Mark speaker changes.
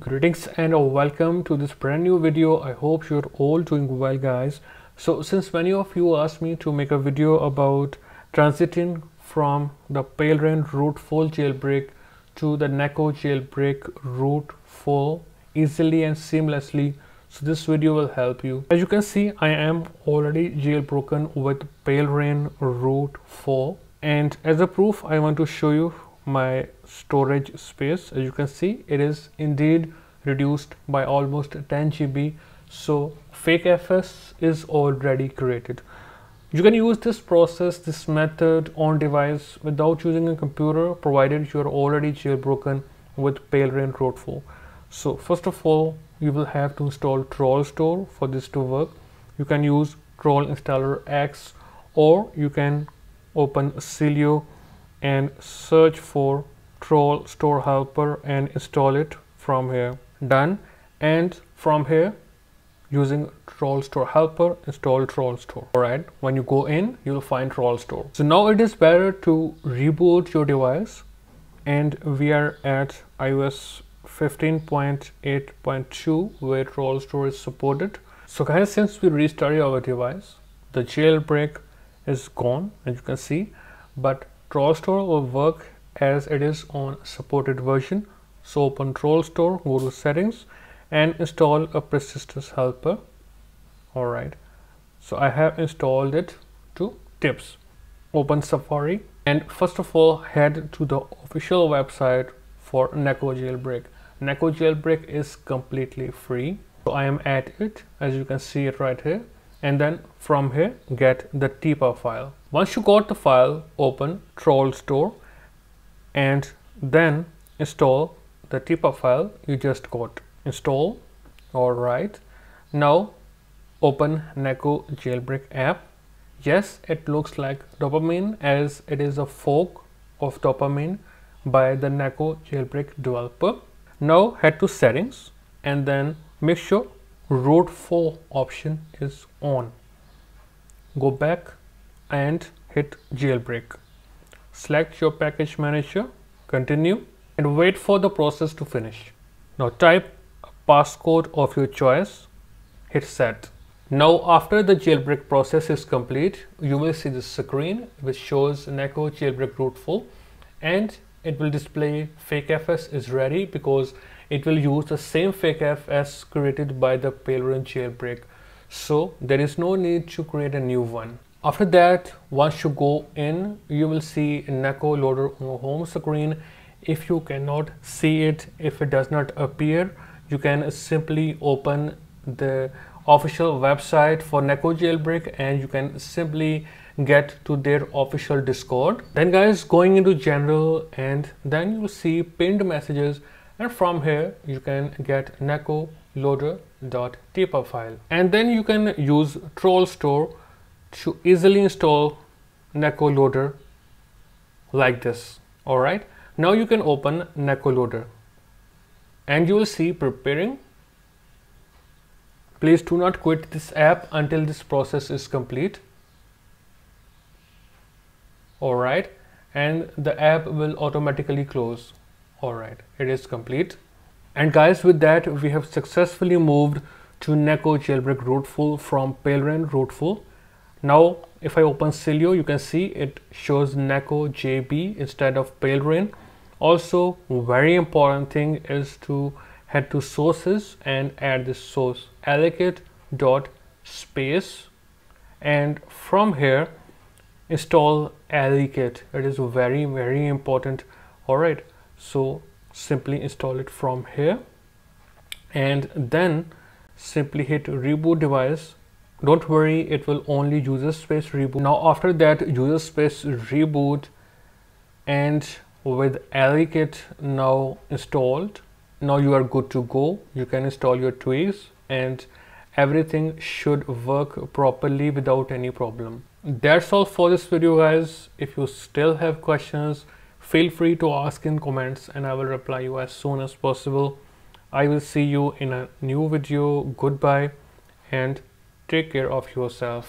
Speaker 1: greetings and welcome to this brand new video. I hope you're all doing well guys. So since many of you asked me to make a video about transiting from the Palera1n root full jailbreak to the Neko jailbreak root full easily and seamlessly so this video will help you. As you can see i am already jailbroken with Palera1n root 4 and as a proof i want to show you my storage space. As you can see it is indeed reduced by almost 10 GB so fake FS is already created. You can use this process this method on device without using a computer provided you are already jailbroken with Palera1n rootful so first of all you will have to install TrollStore for this to work. You can use TrollInstallerX or you can open Sileo and search for TrollStore helper and install it from here. Done. And from here using TrollStore helper install TrollStore. All right. When you go in you'll find TrollStore. So now it is better to reboot your device. And we are at ios 15.8.2 where TrollStore is supported. So guys since we restarted our device the jailbreak is gone as you can see. But TrollStore will work as it is on supported version. So open TrollStore, go to settings and install a persistence helper. Alright, so I have installed it to tips. Open Safari and first of all head to the official website for Neko jailbreak. Neko jailbreak is completely free. So I am at it as you can see it right here and then from here get the IPA file. Once you got the file, open TrollStore and then install the IPA file you just got. Install. Alright. Now open Neko jailbreak app. Yes, it looks like dopamine as it is a fork of dopamine by the Neko jailbreak developer. Now head to settings and then make sure rootful option is on. Go back and hit jailbreak. Select your package manager, continue and wait for the process to finish. Now type a passcode of your choice, hit set. Now after the jailbreak process is complete, you will see the screen which shows Neko jailbreak rootful and it will display fakefs is ready because it will use the same fake F as created by the Rain jailbreak. So there is no need to create a new one. After that once you go in you will see Neko loader on home screen. If you cannot see it if it does not appear you can simply open the official website for Neko jailbreak and you can simply get to their official discord. Then guys going into general and then you will see pinned messages and from here you can get neko loader.ipa file. And then you can use TrollStore to easily install neko loader like this. All right? Now you can open neko loader. And you will see preparing. Please do not quit this app until this process is complete. All right? And the app will automatically close all right it is complete. And guys with that we have successfully moved to Neko jailbreak rootful from Rain rootful now if I open Sileo you can see it shows Neko JB instead of Rain also very important thing is to head to sources and add this source allocate dot space. And from here install allocate. It is very very important. All right so simply install it from here. And then simply hit reboot device. Don't worry it will only user space reboot. Now after that user space reboot. And with allocate now installed now you are good to go. You can install your tweaks and everything should work properly without any problem. That's all for this video guys. If you still have questions feel free to ask in comments and i will reply you as soon as possible. I will see you in a new video. Goodbye and take care of yourself